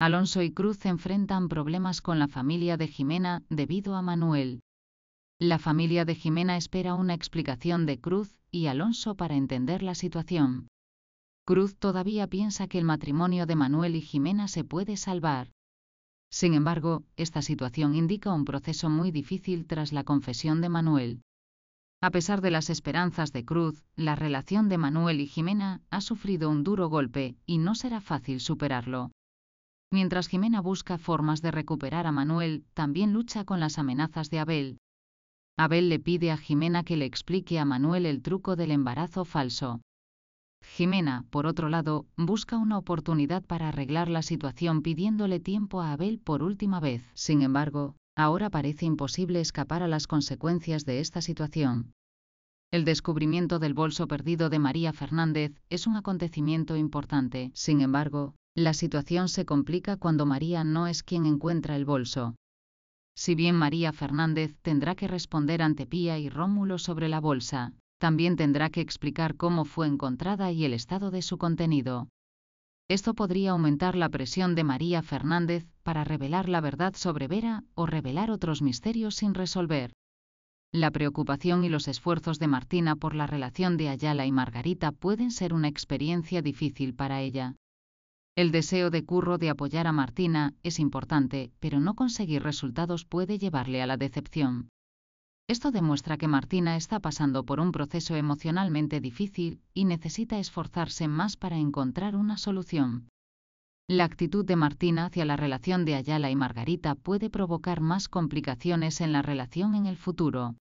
Alonso y Cruz enfrentan problemas con la familia de Jimena debido a Manuel. La familia de Jimena espera una explicación de Cruz y Alonso para entender la situación. Cruz todavía piensa que el matrimonio de Manuel y Jimena se puede salvar. Sin embargo, esta situación indica un proceso muy difícil tras la confesión de Manuel. A pesar de las esperanzas de Cruz, la relación de Manuel y Jimena ha sufrido un duro golpe y no será fácil superarlo. Mientras Jimena busca formas de recuperar a Manuel, también lucha con las amenazas de Abel. Abel le pide a Jimena que le explique a Manuel el truco del embarazo falso. Jimena, por otro lado, busca una oportunidad para arreglar la situación pidiéndole tiempo a Abel por última vez. Sin embargo, ahora parece imposible escapar a las consecuencias de esta situación. El descubrimiento del bolso perdido de María Fernández es un acontecimiento importante. Sin embargo, la situación se complica cuando María no es quien encuentra el bolso. Si bien María Fernández tendrá que responder ante Pía y Rómulo sobre la bolsa, también tendrá que explicar cómo fue encontrada y el estado de su contenido. Esto podría aumentar la presión de María Fernández para revelar la verdad sobre Vera o revelar otros misterios sin resolver. La preocupación y los esfuerzos de Martina por la relación de Ayala y Margarita pueden ser una experiencia difícil para ella. El deseo de Curro de apoyar a Martina es importante, pero no conseguir resultados puede llevarle a la decepción. Esto demuestra que Martina está pasando por un proceso emocionalmente difícil y necesita esforzarse más para encontrar una solución. La actitud de Martina hacia la relación de Ayala y Margarita puede provocar más complicaciones en la relación en el futuro.